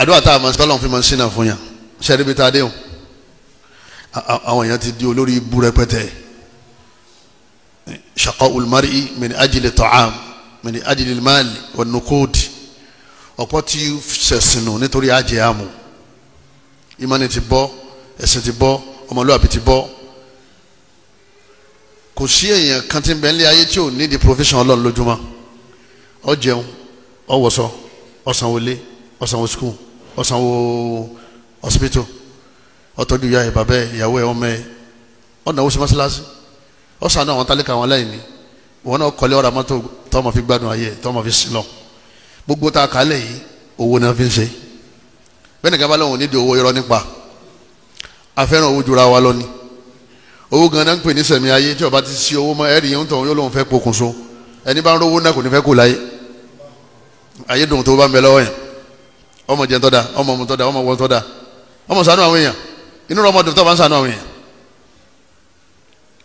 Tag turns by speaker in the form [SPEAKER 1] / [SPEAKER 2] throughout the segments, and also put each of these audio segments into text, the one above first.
[SPEAKER 1] àdúrà tá a máa sọ́lọ́n fi máa ń sínà fún yàn. Sẹ́ẹ̀dí bí tá a dé o? Àwọn èèyàn ti di olórí ibú rẹpẹtẹ. Shaqa'ul mar'i min ajli ta'am min ajli al-mal wan-nuqud ọ̀pọ̀ tí sẹ̀sìnù nítorí àjẹ́ àmù ìmánì ti bọ́ ẹ̀sìn ti bọ́ ọmọlúwàbí ti bọ́. Kò sí èèyàn kan tí ń bẹ ayé tí ò ní di profession ọlọ́run lójúmọ́. Ó jẹun ó wọṣọ ó sanwó ilé ó sanwó school ó sanwó hospital. Ó tọ́jú ìyá ẹ̀ bàbá ẹ̀ ìyàwó ẹ̀ ọmọ ẹ̀. Ó náwó sí mọ́sálásí ó sànú àwọn tálíkà àwọn aláìní wọn náà kọ́lé ọ̀rọ̀ mọ́tò tọ́mọ fi gbádùn ayé tọ́mọ fi sílọ̀ gbogbo tá a kálẹ̀ yìí owó náà fi ń ṣe. Bẹ́ẹ̀ nìkan bá lóun nídìí owó irọ́ nípa. Afẹ́ràn owó jura wa lọ ni. Owó gan náà ń pè ní sẹ̀mí ayé. Tí ó bá ti sí owó mọ́ ẹ̀rì yẹn ń tọ̀hún yóò lóun fẹ́ pokùnso. Ẹni bá ń rówó náà kò ní fẹ́ kó láyé. Ayé dùn tó bá ń bẹ lọ́wọ́ yẹn ọmọ jẹun tọ́da ọmọ mu tọ́da ọmọ wọn tọ́da ọmọ ṣàánú àwọn èèyàn. Inú rọmọ dùn tó bá ń ṣàánú àwọn èèyàn.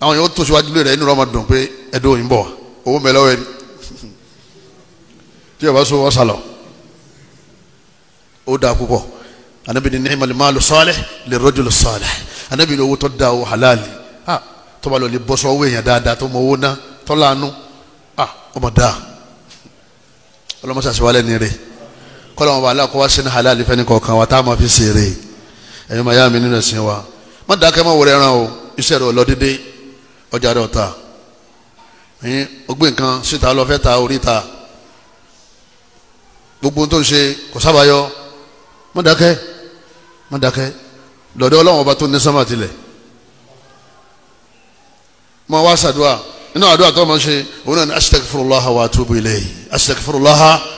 [SPEAKER 1] Àwọn yóò tó síwájú lé rẹ inú rọmọ dùn pé ẹdùn òyìn bọ̀ owó mẹ lọ́wọ́ ẹni tí o bá so wọ́n sálọ. Ó dáa púpọ̀. Anabi ni ni'mal malu salih li rajul salih anabi ni owó tó da owó halali ah tó bá lọ lè bọ́sọ̀ owó èèyàn dáadáa tó mọ owó ná tó láàánú. Ah ọmọ dáa. Ọlọ́mọṣà sí wálé ní rè kọ́lọ́ wọn bá aláàkọ́ wá sínú halali fẹ́ni kọ̀ọ̀kan wa tá a máa fi ṣe rè ẹ̀yin máa yá mi nínú ẹ̀sìn wa má dákẹ́ má wọlé ẹran o iṣẹ́ rẹ̀ ọlọ́dídé ọjà rẹ̀ ọ̀tá ẹ̀yin ọgbẹ́ nǹkan síta lọ fẹ́ ta orí ta. Gbogbo tó ń ṣe kò sábàáyọ má dákẹ́ má dákẹ́. Lọ́dọ̀ ọlọ́run ọba tó ní sánmà tilẹ̀. Ma wá sàdúà nínú àdúrà tó máa ṣe òun náà ní astaghfirullah wa atubu ilayhi. Astaghfirullah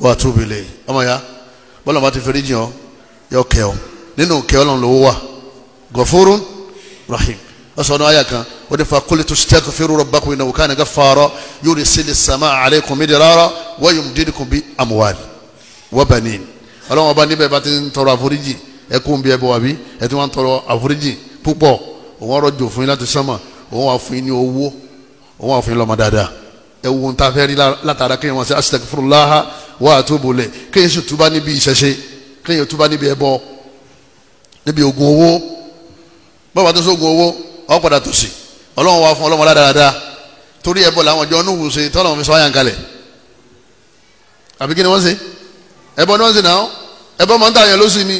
[SPEAKER 1] wa atubu ilayhi ọmọ ya bọ́lá ma ti fẹ́rí jìn ọ́ yọ kẹ́ ọ. Nínú kẹ́ ọlọ́run lówó wà. Gọ̀fórún rahim. Ọ̀nà àyà kan ó ní fa qultu astaghfiru rabbakum innahu kana ghaffara yursilis samaa alaykum midrara wa yumdidukum bi amwal wa banin. Ọlọ́run ọba níbẹ̀ bá ti ń tọrọ àforíjì. Ẹkún bí ẹbọ wàbí ẹ ti wọn tọrọ àforíjì púpọ̀. Òun ọ̀rọ̀ jò fún yín láti sánmà. Òun wà fún yín ní owó. Òun wà fún yín lọ́mọ ẹ wo ń ta fẹ́ rí látara kéèyàn wọn sí wa atubu ilayh kéèyàn sì túbá níbi ìṣẹ̀ṣe. Kéèyàn túbá níbi ẹbọ. Níbi ogun owó. Bọ́ọ̀bà tó sógun owó? Ọ̀ padà tòsí ọlọ́run wà fún ọlọ́mọ dáadáa torí ẹbọ làwọn jọ núwù ṣe tọ́lọ́run fi sọ àyàn kalẹ̀. Àbí kí ni wọ́n ṣe? Ẹbọ wọ́n ṣe náà. Ẹbọ máa ń tà yẹn lóṣù ni.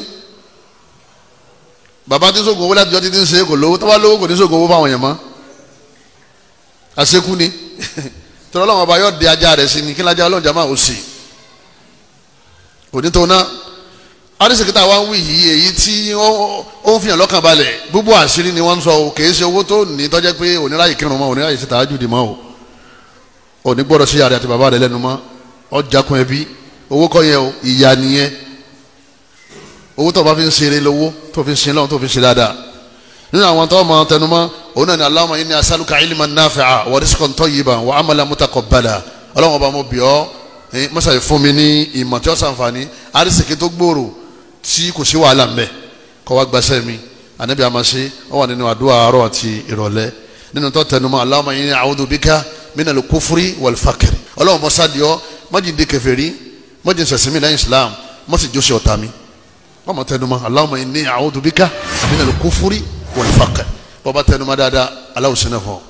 [SPEAKER 1] Bàbá tí sógun owó látijọ́ títí ń ṣe kò lówó. Tó bá lówó kò ní sógun owó fáwọn èèyàn mọ́. Àṣekú ni. Tọ́lọ́ ọlọ́run ọba yóò di ajá rẹ̀ sí ni. Kí lájà ọlọ́run jàmá ò sí kò ní tó ná arísìkítà wa ń wí yìí èyí tí ó ń fihàn lọ́kàn balẹ̀. Gbogbo àṣírí ni wọ́n ń sọ o. Kì í ṣe owó tó ní tọ́jẹ́ pé oníráyè kírun mọ́ oníráyè ṣe tààjùdì mọ́ o. Òní gbọ́dọ̀ sí yàrá àti bàbá rẹ̀ lẹ́nu mọ́. Ọjàkùn ẹbí. Owó kọ́ yẹn o ìyá nìyẹn. Owó tó bá fi ń ṣeré lówó tó fi ń ṣe lọ́wọ́ tó fi ń ṣe dáadáa. Nínú àwọn tó máa tẹnumọ́ òun náà ni Allahumma inni as'aluka ilman nafi'a wa rizqan tayyiban wa amalan mutaqabbala. Ọlọ́wọ́n mọ́sàlẹ̀ fún mi ní ìmọ̀ tí ó sànfàní arísìkí tó gbòòrò tí kò sí wàhálà mbẹ kọ́ wá gbàsẹ́ mi. Ànábì àmàṣe ọ wà nínú àdúrà àárọ̀ àti ìrọ̀lẹ́. Nínú tó tẹnumọ́ Allahumma inni a'udhu bika minal kufri wal fakri. Ọlọ́wọ́n mọ́sàdìọ́ mọ́jìndé kèfèrí mọ́jìndé sẹ̀sìmí lẹ́yìn Islam mọ́sì jósì ọ̀tá mi. Wọ́n mọ̀ tẹnumọ́ Allahumma inni a'udhu bika minal kufri wal faqr bọ́ba tẹnumọ́ dáadáa aláwọ̀ sinẹ́ fún ọ